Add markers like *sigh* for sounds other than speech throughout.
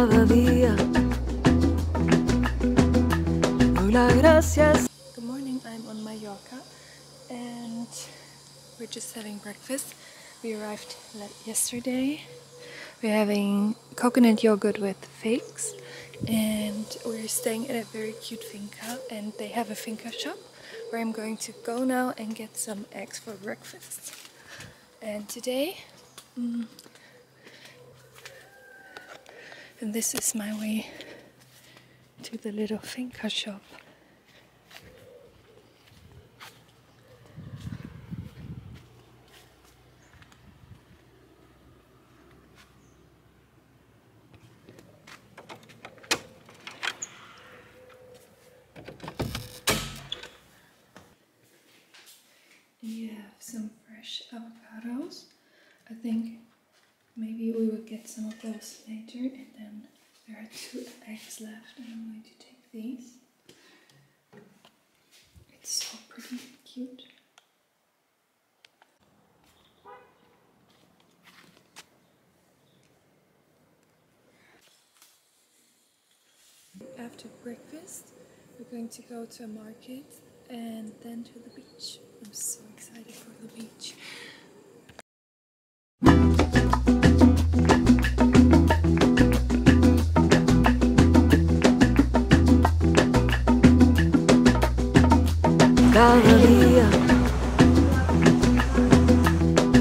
cada día. Gracias. Good morning, I'm on Mallorca and we're just having breakfast. We arrived yesterday. We're having coconut yogurt with figs and we're staying at a very cute finca and they have a finca shop where I'm going to go now and get some eggs for breakfast. And today, mm, and this is my way to the little finca shop. You have some fresh avocados. I think maybe we will get some of those later. And then there are two eggs left, and I'm going to take these. It's so pretty and cute. After breakfast, we're going to go to a market and then to the beach. I'm so excited for the beach. Cada día.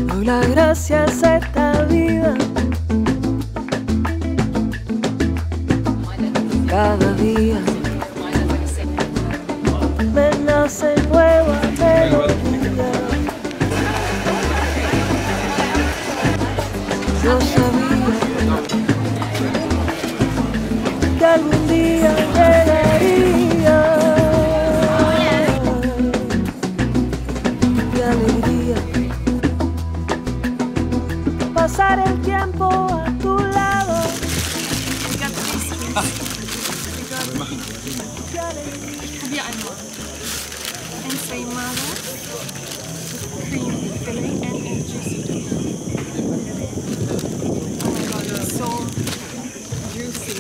Doy las gracias a esta vida. Cada día me nace nueva melodía. Yo sabía que algún día Qué alegría. Probier einmal. Ensaymada, cream filling and juicy. Oh my god, it's so juicy.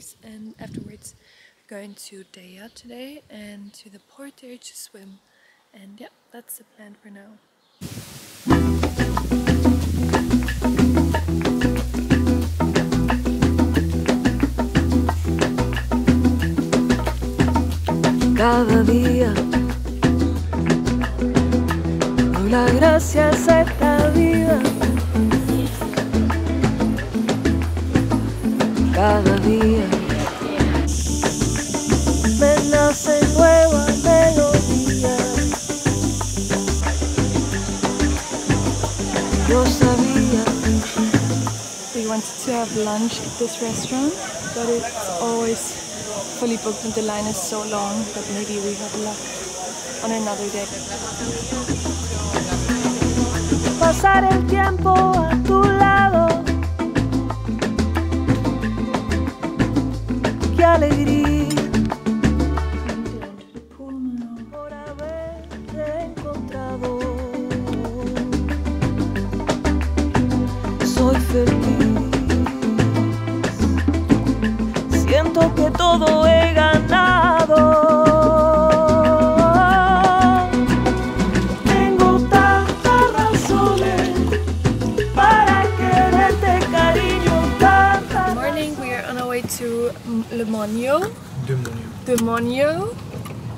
Pastries, and afterwards, going to Deya today and to the port there to swim. And yeah, that's the plan for now. cada día. Doy las gracias a Cada día me nace nueva melodía. Yo sabía We wanted to have lunch at this restaurant, but it's always fully booked and the line is so long. But maybe we have luck on another day. pasar el tiempo a tu lado. Alegría por haberte encontrado. Soy feliz. Siento que todo he Le Monio. Demonio. Demonio,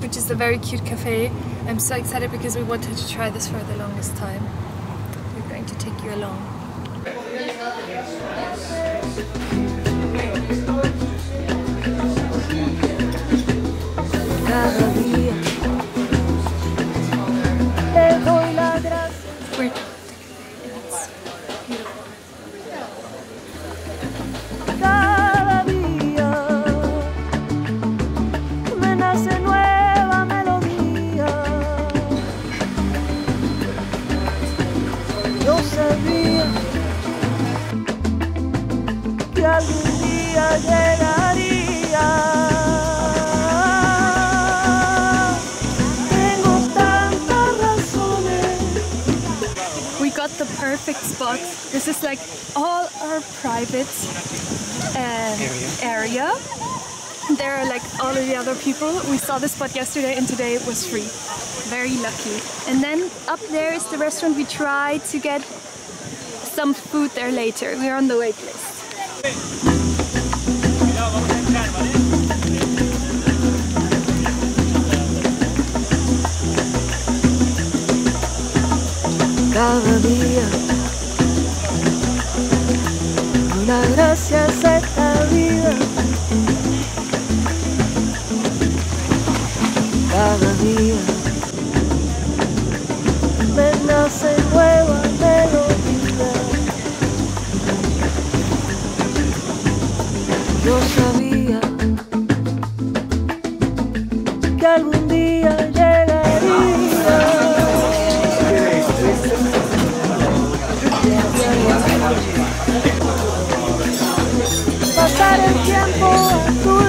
which is a very cute cafe. I'm so excited because we wanted to try this for the longest time. We're going to take you along. We got the perfect spot. This is like all our private uh, area. There are like all of the other people. We saw the spot yesterday and today it was free. Very lucky. And then up there is the restaurant. We try to get some food there later. We're on the wait list. Cada día. Una gracia es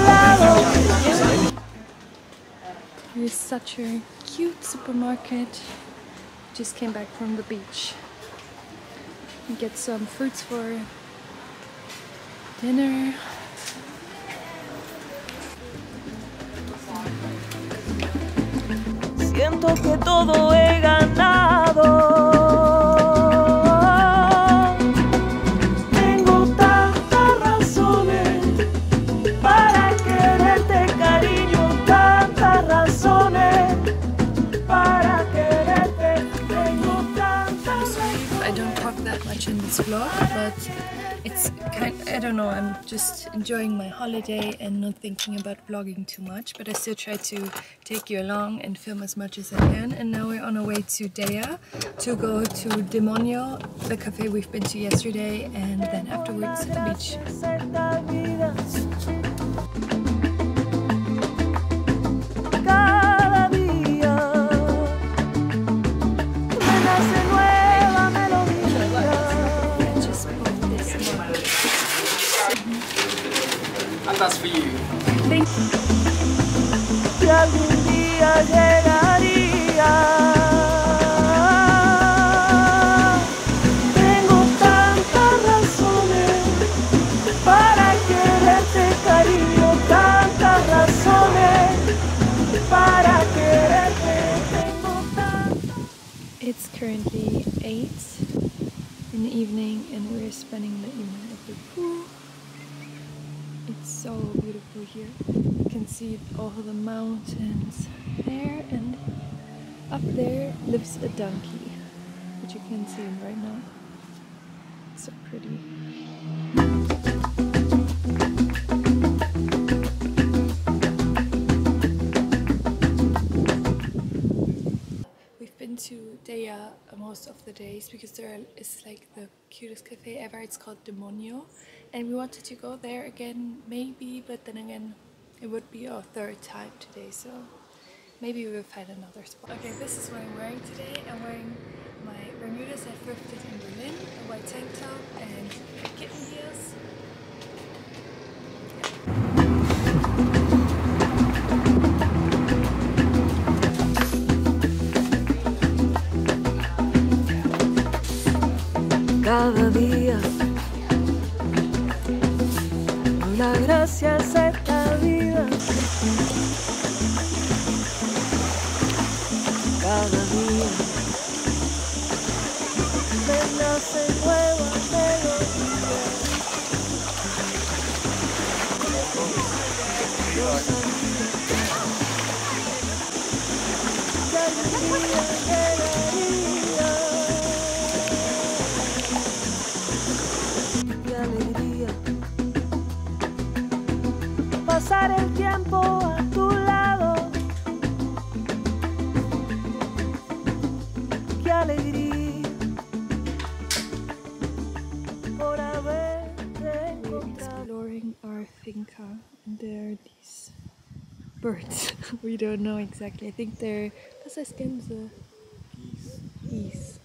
Lado. Here's such a cute supermarket. Just came back from the beach. Get some fruits for dinner. Siento que todo he ganado. Enjoying my holiday and not thinking about vlogging too much, but I still try to take you along and film as much as I can. And now we're on our way to Deya to go to Demonio, the cafe we've been to yesterday, and then afterwards to the beach. It's currently 8 in the evening and we're spending the evening at the pool. It's so beautiful here. You can see all the mountains there and up there lives a donkey, which you can see right now. So pretty. To Deya most of the days because there is like the cutest cafe ever. It's called Demonio, and we wanted to go there again, maybe, but then again, it would be our third time today, so maybe we will find another spot. Okay, this is what I'm wearing today. I'm wearing my Bermudas I thrifted in Berlin, a white tank top, and kitten heels. Cada día. La gracia es esta vida. Cada día me nace nueva melodía. Pasar el tiempo a tu lado. Qué alegría. Por haberte We're exploring our finca and there are these birds. *laughs* we don't know exactly. I think they're. Was heißt Gänse? Geese.